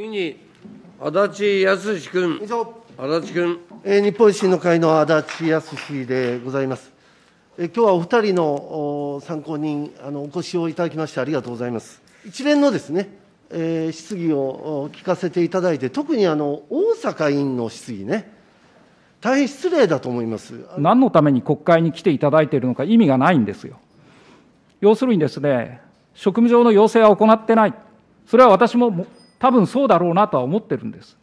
次に、足立康君。以上、足立君。えー日本維新の会の足立康でございます。えー今日はお二人のお参考人あのお越しをいただきましてありがとうございます。一連のですね、えー質疑をお聞かせていただいて、特にあの大阪委員の質疑ね、大変失礼だと思います。何のために国会に来ていただいているのか意味がないんですよ。要するにですね、職務上の要請は行ってない。それは私もも多分そうだろうなとは思ってるんです。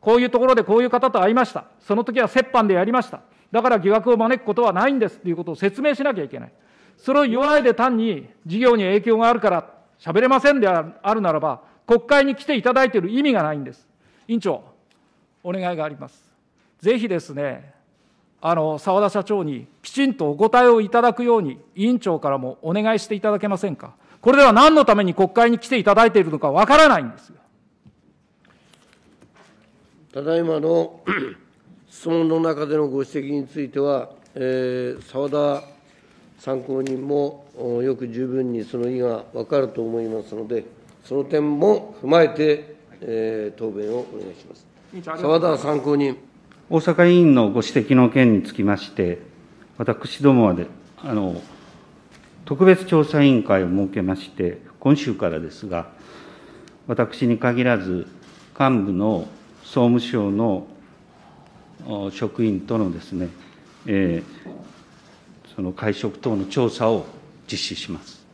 こういうところでこういう方と会いました。その時は折半でやりました。だから疑惑を招くことはないんですということを説明しなきゃいけない。それを言わないで単に事業に影響があるから喋れませんであるならば、国会に来ていただいている意味がないんです。委員長、お願いがあります。ぜひですね、あの澤田社長にきちんとお答えをいただくように、委員長からもお願いしていただけませんか。これでは何のために国会に来ていただいているのかわからないんですよ。ただいまの 質問の中でのご指摘については、えー澤田参考人もおよく十分にその意が分かると思いますので、その点も踏まえて、えー答弁をお願いします。澤田参考人。大阪委員のご指摘の件につきまして、私どもはで、あの、特別調査委員会を設けまして、今週からですが、私に限らず、幹部の総務省の職員とのですね、その会食等の調査を実施します。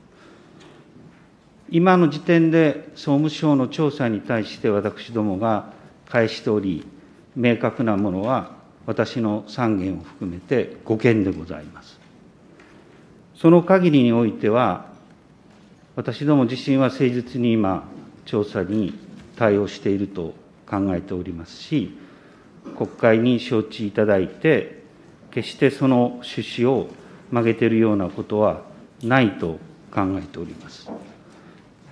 今の時点で総務省の調査に対して私どもが返しており、明確なものは私の3件を含めて5件でございます。その限りにおいては、私ども自身は誠実に今、調査に対応していると考えておりますし、国会に承知いただいて、決してその趣旨を曲げているようなことはないと考えております。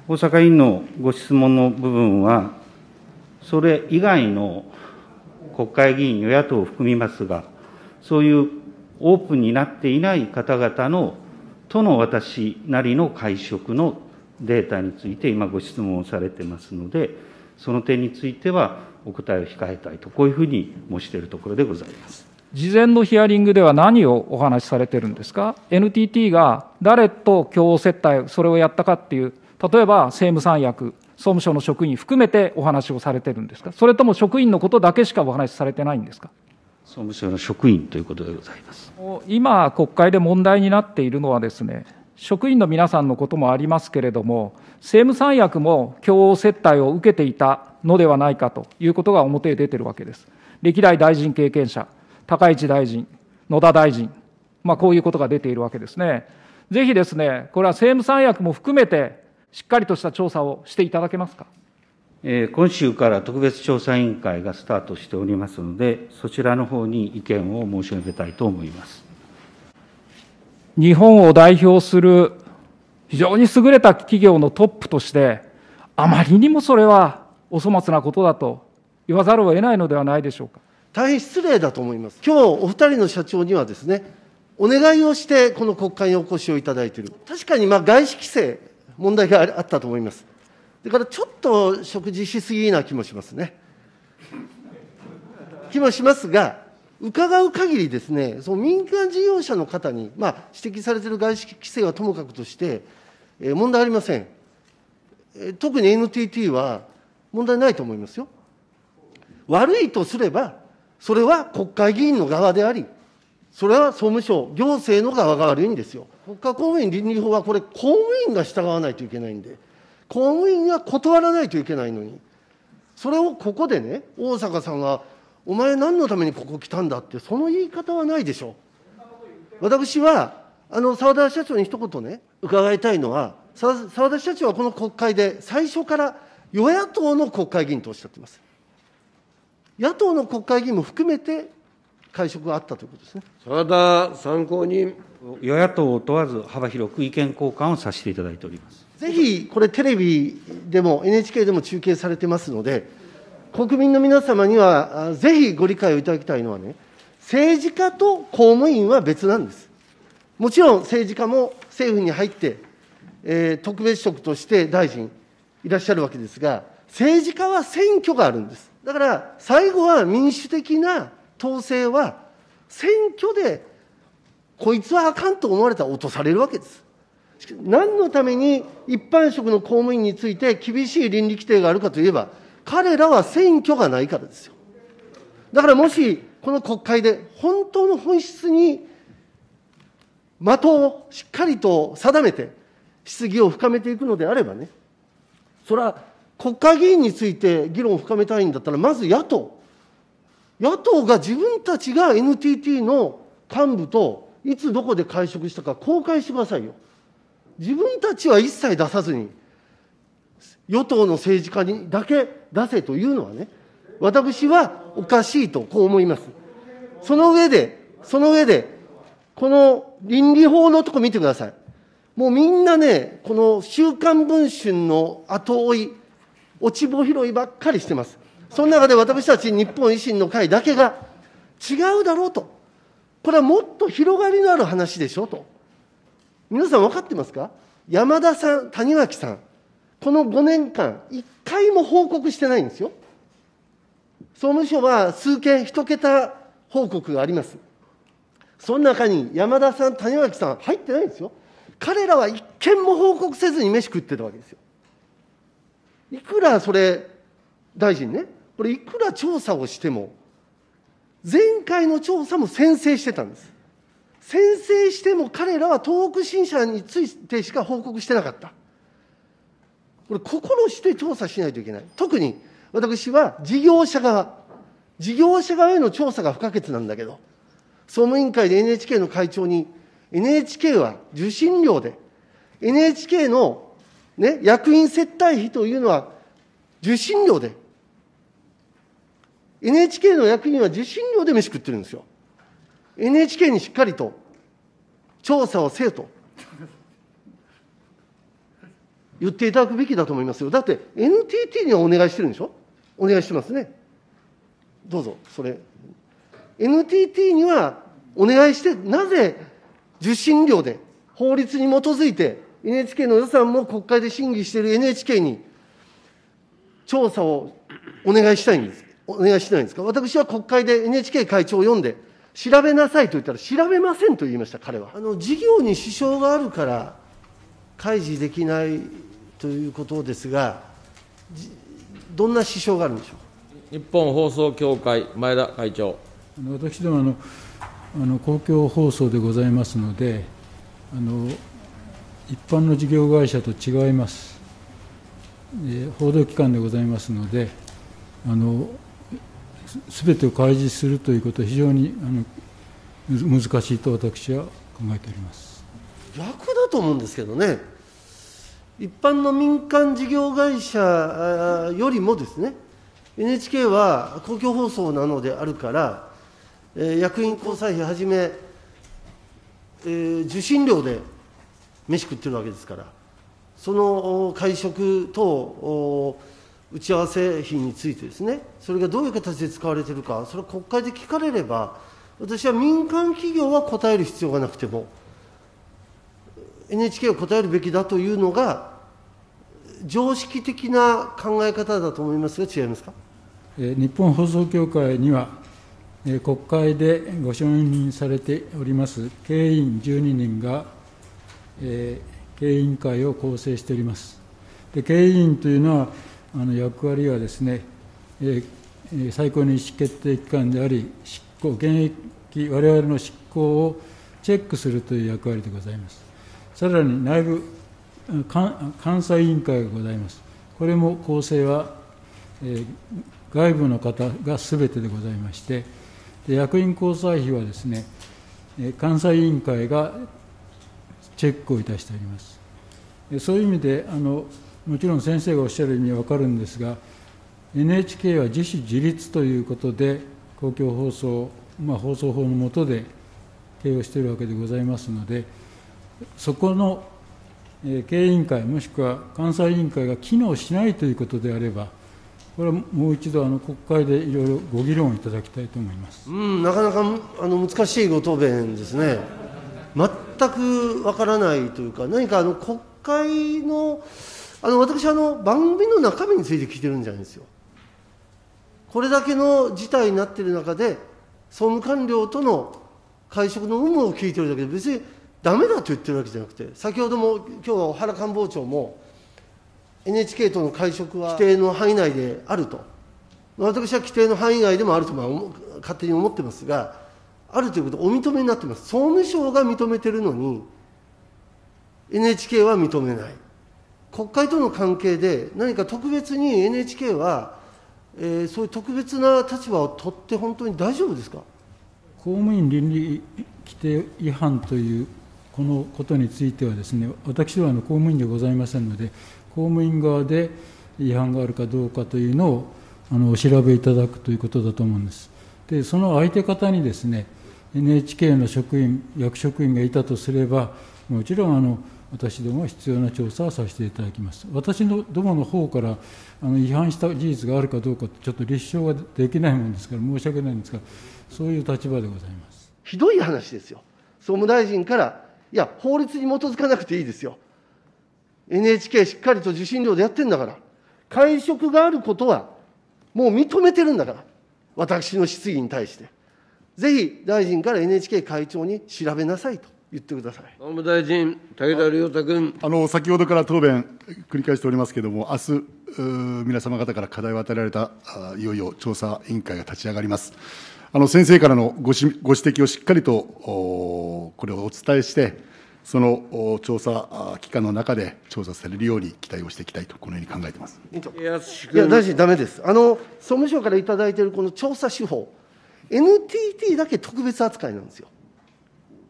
大阪委員のご質問の部分は、それ以外の国会議員、与野党を含みますが、そういうオープンになっていない方々の、との私なりの会食のデータについて今ご質問をされてますので、その点についてはお答えを控えたいと、こういうふうに申しているところでございます。事前のヒアリングでは何をお話しされてるんですか ?NTT が誰と共同接待、それをやったかっていう、例えば政務三役、総務省の職員含めてお話をされてるんですか？それとも職員のことだけしかお話しされてないんですか？総務省の職員ということでございます。今、国会で問題になっているのはですね、職員の皆さんのこともありますけれども、政務三役も共同接待を受けていたのではないかということが表へ出てるわけです。歴代大臣経験者、高市大臣、野田大臣、まあ、こういうことが出ているわけですね。ぜひですね、これは政務三役も含めて、しっかりとした調査をしていただけますか？今週から特別調査委員会がスタートしておりますので、そちらの方に意見を申し述べたいと思います。日本を代表する非常に優れた企業のトップとして、あまりにもそれはお粗末なことだと言わざるを得ないのではないでしょうか。大変失礼だと思います。今日お二人の社長にはですね、お願いをしてこの国会にお越しをいただいている。確かにまあ外資規制、問題があったと思います。だからちょっと食事しすぎな気もしますね。気もしますが、伺う限りですね、その民間事業者の方に、まあ、指摘されている外資規制はともかくとして、えー問題ありません。えー特に NTT は問題ないと思いますよ。悪いとすれば、それは国会議員の側であり、それは総務省、行政の側が悪いんですよ。国家公務員倫理法はこれ、公務員が従わないといけないんで、公務員が断らないといけないのに、それをここでね、大阪さんが、お前何のためにここ来たんだって、その言い方はないでしょう。私は、あの、澤田社長に一言ね、伺いたいのは、さ澤田社長はこの国会で最初から与野党の国会議員とおっしゃってます。野党の国会議員も含めて会食があったということですね。澤田参考人。与野党を問わず幅広く意見交換をさせていただいております。ぜひ、これテレビでも NHK でも中継されてますので、国民の皆様にはぜひご理解をいただきたいのはね、政治家と公務員は別なんです。もちろん政治家も政府に入って、えー特別職として大臣いらっしゃるわけですが、政治家は選挙があるんです。だから、最後は民主的な統制は、選挙で、こいつはあかんと思われたら落とされるわけです。何のために一般職の公務員について厳しい倫理規定があるかといえば、彼らは選挙がないからですよ。だからもし、この国会で本当の本質に的をしっかりと定めて、質疑を深めていくのであればね、それは国会議員について議論を深めたいんだったら、まず野党、野党が自分たちが NTT の幹部といつどこで会食したか公開してくださいよ。自分たちは一切出さずに、与党の政治家にだけ出せというのはね、私はおかしいとこう思います。その上で、その上で、この倫理法のとこ見てください。もうみんなね、この週刊文春の後追い、落ち穂拾いばっかりしてます。その中で私たち日本維新の会だけが違うだろうと。これはもっと広がりのある話でしょと。皆さん分かってますか？山田さん、谷脇さん、この5年間、1回も報告してないんですよ。総務省は数件、1桁報告があります。その中に山田さん、谷脇さん、入ってないんですよ。彼らは一件も報告せずに飯食ってたわけですよ。いくらそれ、大臣ね、これいくら調査をしても、前回の調査も先制してたんです。先制しても彼らは東北新社についてしか報告してなかった。これ、心して調査しないといけない。特に私は事業者側、事業者側への調査が不可欠なんだけど、総務委員会で NHK の会長に、NHK は受信料で、NHK の、ね、役員接待費というのは受信料で、NHK の役員は受信料で飯食ってるんですよ。NHK にしっかりと調査をせよと言っていただくべきだと思いますよ。だって NTT にはお願いしてるんでしょ？お願いしてますね。どうぞ、それ。NTT にはお願いして、なぜ受信料で法律に基づいて NHK の予算も国会で審議している NHK に調査をお願いしたいんです。お願いしないんですか？私は国会で NHK 会長を読んで、調べなさいと言ったら、調べませんと言いました、彼は。あの事業に支障があるから、開示できないということですが、じどんな支障があるんでしょう？日本放送協会、前田会長。あの私どもあのあの公共放送でございますのであの一般の事業会社と違います、えー報道機関でございますのであのすべてを開示するということは非常にあのむ難しいと私は考えております。逆だと思うんですけどね、一般の民間事業会社よりもですね、NHK は公共放送なのであるから、えー役員交際費はじめ、えー受信料で飯食ってるわけですから、その会食等打ち合わせ費についてですね、それがどういう形で使われてるか、それは国会で聞かれれば、私は民間企業は答える必要がなくても、NHK を答えるべきだというのが、常識的な考え方だと思いますが、違いますか？日本放送協会には、国会でご承認されております経営員12人が、えー経営委員会を構成しております。で経営委員というのは、あの役割はですね、えーえー最高の意思決定機関であり、執行、現役、我々の執行をチェックするという役割でございます。さらに内部監査委員会がございます。これも構成は、えー外部の方がすべてでございまして、で役員交際費はですね、えー監査委員会がチェックをいたしております。そういう意味であの、もちろん先生がおっしゃる意味は分かるんですが、NHK は自主自立ということで、公共放送、まあ、放送法の下で経営をしているわけでございますので、そこの経営委員会、もしくは監査委員会が機能しないということであれば、これはもう一度あの国会でいろいろご議論いただきたいと思います。うん、なかなかあの難しいご答弁ですね。全くわからないというか、何かあの国会のあの私あの、番組の中身について聞いてるんじゃないんですよ。これだけの事態になっている中で、総務官僚との会食の有無を聞いてるだけで、別にダメだと言ってるわけじゃなくて、先ほども今日原官房長も、NHK との会食は規定の範囲内であると、私は規定の範囲外でもあると、まあ、勝手に思ってますが、あるということお認めになってます、総務省が認めてるのに、NHK は認めない、国会との関係で、何か特別に NHK は、えー、そういう特別な立場を取って、本当に大丈夫ですか？公務員倫理規定違反というこのことについてはですね、私はあの公務員でございませんので、公務員側で違反があるかどうかというのをあのお調べいただくということだと思うんです。で、その相手方にですね、NHK の職員、役職員がいたとすれば、もちろんあの私どもは必要な調査をさせていただきます。私のどもの方からあの違反した事実があるかどうか、ちょっと立証ができないものですから、申し訳ないんですが、そういう立場でございますひどい話ですよ、総務大臣から、いや、法律に基づかなくていいですよ、NHK しっかりと受信料でやってんだから、会食があることはもう認めてるんだから、私の質疑に対して。ぜひ大臣から NHK 会長に調べなさいと言ってください総務大臣、武田良太君。あの先ほどから答弁、繰り返しておりますけれども、明日皆様方から課題を与えられた、いよいよ調査委員会が立ち上がります。あの先生からのごしご指摘をしっかりとこれをお伝えして、その調査期間の中で調査されるように期待をしていきたいと、このように考えていますいや、大臣、だめです。あの総務省からいただいているこの調査手法、NTT だけ特別扱いなんですよ。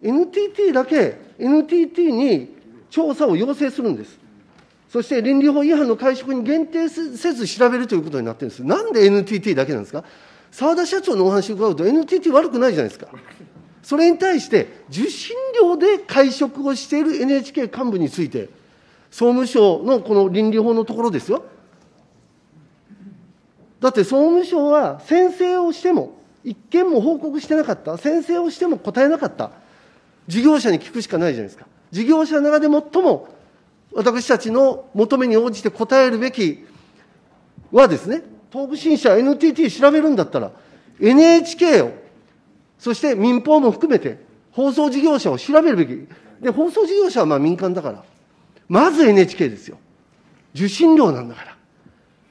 NTT だけ、NTT に調査を要請するんです。そして倫理法違反の会食に限定せず調べるということになってるんです。なんで NTT だけなんですか？澤田社長のお話を伺うと NTT 悪くないじゃないですか。それに対して、受信料で会食をしている NHK 幹部について、総務省のこの倫理法のところですよ。だって総務省は宣誓をしても、一件も報告してなかった、宣誓をしても答えなかった、事業者に聞くしかないじゃないですか。事業者の中で最も私たちの求めに応じて答えるべきはですね、東部新社 NTT 調べるんだったら、NHK を、そして民放も含めて、放送事業者を調べるべき。で、放送事業者はまあ民間だから、まず NHK ですよ。受信料なんだから。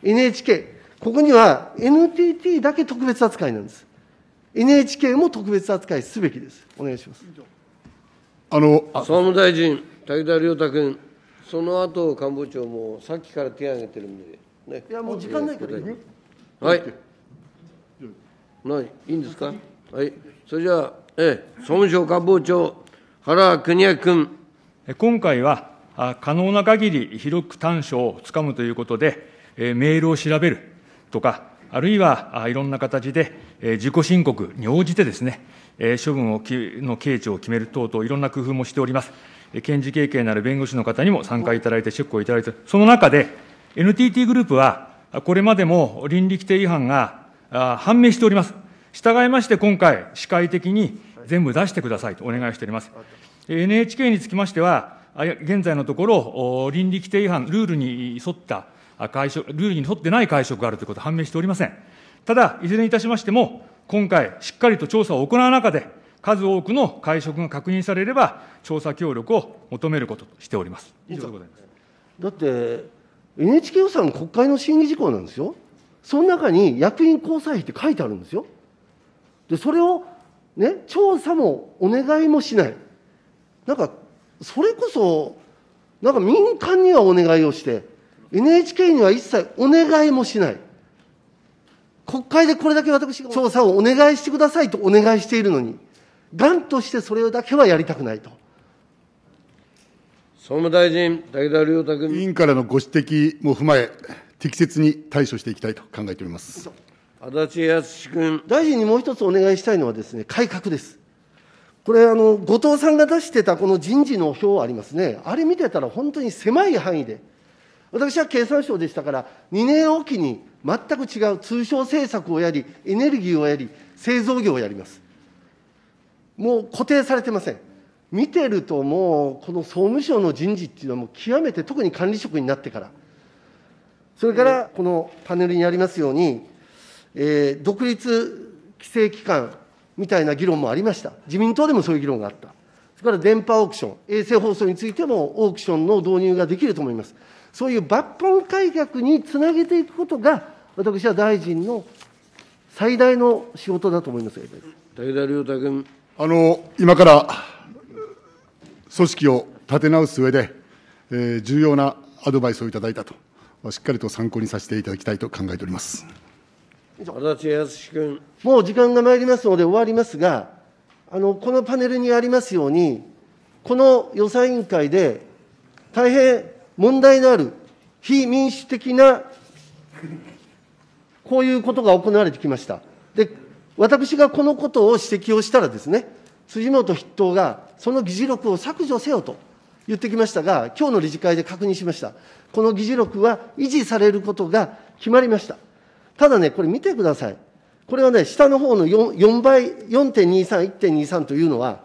NHK、ここには NTT だけ特別扱いなんです。NHK も特別扱いすべきです。お願いします。あの総務大臣、武田良太君、その後官房長もさっきから手を挙げてるんで、ね、いや、もう時間ないからいい、はい。ないいいんですか？はい。それじゃあ、ええ、総務省官房長、原邦明君。今回は、可能な限り広く短所をつかむということで、メールを調べるとか、あるいはいろんな形で自己申告に応じてですね、処分をの刑値を決める等々、いろんな工夫もしております。検事経験のある弁護士の方にも参加いただいて、チェックをいただいて、その中で、NTT グループは、これまでも倫理規定違反が判明しております。従いまして、今回、司会的に全部出してくださいとお願いしております。NHK につきましては、現在のところ、倫理規定違反、ルールに沿った会食、ルールに沿ってない会食があるということは判明しておりません。ただ、いずれにいたしましても、今回、しっかりと調査を行う中で、数多くの会食が確認されれば、調査協力を求めることとしております。以上でございます。だって、NHK 予算、国会の審議事項なんですよ。その中に役員交際費って書いてあるんですよ。で、それを、ね、調査もお願いもしない。なんか、それこそ、なんか民間にはお願いをして、NHK には一切お願いもしない。国会でこれだけ私が調査をお願いしてくださいとお願いしているのに、がんとしてそれだけはやりたくないと。総務大臣、武田良太君。委員からのご指摘も踏まえ、適切に対処していきたいと考えております。足立康君。大臣にもう一つお願いしたいのはですね、改革です。これ、あの、後藤さんが出してたこの人事の表ありますね。あれ見てたら本当に狭い範囲で、私は経産省でしたから、2年おきに全く違う通商政策をやり、エネルギーをやり、製造業をやります。もう固定されてません。見てるともう、この総務省の人事っていうのはもう極めて、特に管理職になってから、それからこのパネルにありますように、えー独立規制機関みたいな議論もありました。自民党でもそういう議論があった。それから電波オークション、衛星放送についてもオークションの導入ができると思います。そういう抜本改革につなげていくことが、私は大臣の最大の仕事だと思います。武田良太君。あの今から組織を立て直す上で、えー重要なアドバイスをいただいたと、しっかりと参考にさせていただきたいと考えております。足立康君。もう時間が参りますので終わりますが、あの、このパネルにありますように、この予算委員会で大変問題のある非民主的な、こういうことが行われてきました。で、私がこのことを指摘をしたらですね、辻元筆頭がその議事録を削除せよと言ってきましたが、今日の理事会で確認しました。この議事録は維持されることが決まりました。ただね、これ見てください。これはね、下の方の 4, 4倍、4.23、1.23というのは、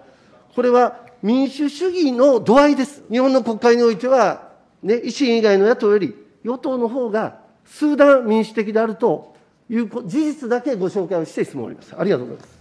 これは民主主義の度合いです。日本の国会においては、ね、維新以外の野党より、与党の方が数段民主的であるという事実だけご紹介をして質問を終わります。ありがとうございます。